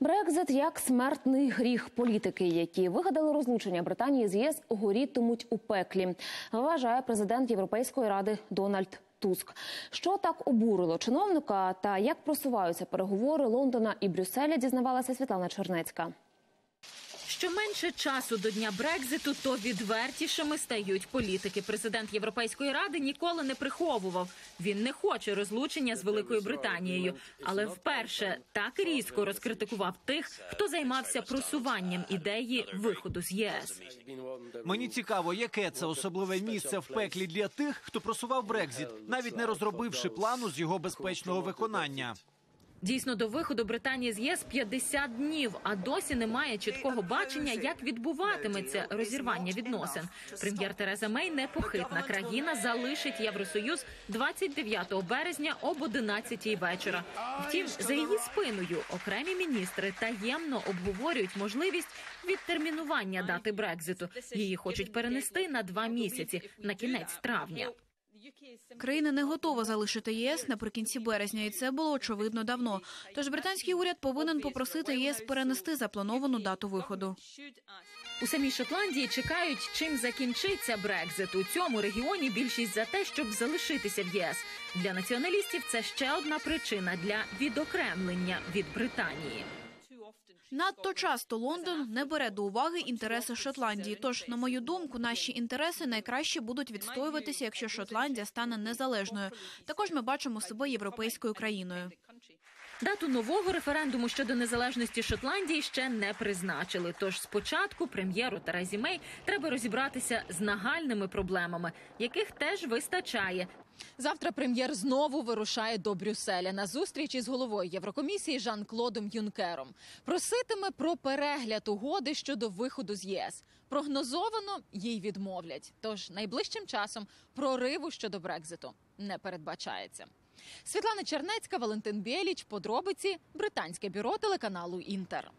Брекзит як смертний гріх політики, які вигадали розлучення Британії з ЄС, горітимуть у пеклі, вважає президент Європейської ради Дональд. Туск, що так обурило чиновника, та як просуваються переговори Лондона і Брюсселя, дізнавалася Світлана Чернецька. Що менше часу до дня Брекзиту, то відвертішими стають політики. Президент Європейської ради ніколи не приховував. Він не хоче розлучення з Великою Британією, але вперше так різко розкритикував тих, хто займався просуванням ідеї виходу з ЄС. Мені цікаво, яке це особливе місце в пеклі для тих, хто просував Брекзіт, навіть не розробивши плану з його безпечного виконання. Дійсно, до виходу Британії з ЄС 50 днів, а досі немає чіткого бачення, як відбуватиметься розірвання відносин. Прем'єр Тереза Мей непохитна країна залишить Євросоюз 29 березня об 11 вечора. Втім, за її спиною окремі міністри таємно обговорюють можливість відтермінування дати Брекзиту. Її хочуть перенести на два місяці на кінець травня. Країна не готова залишити ЄС наприкінці березня, і це було очевидно давно. Тож британський уряд повинен попросити ЄС перенести заплановану дату виходу. У самій Шотландії чекають, чим закінчиться Брекзит. У цьому регіоні більшість за те, щоб залишитися в ЄС. Для націоналістів це ще одна причина для відокремлення від Британії. Надто часто Лондон не бере до уваги інтереси Шотландії. Тож, на мою думку, наші інтереси найкраще будуть відстоюватися, якщо Шотландія стане незалежною. Також ми бачимо себе європейською країною. Дату нового референдуму щодо незалежності Шотландії ще не призначили. Тож спочатку прем'єру Терезі Мей треба розібратися з нагальними проблемами, яких теж вистачає. Завтра прем'єр знову вирушає до Брюсселя на зустріч із головою Єврокомісії Жан-Клодом Юнкером. Проситиме про перегляд угоди щодо виходу з ЄС. Прогнозовано їй відмовлять. Тож найближчим часом прориву щодо Брекзиту не передбачається. Світлана Чернецька, Валентин Біліч, подробиці британське бюро телеканалу Інтер.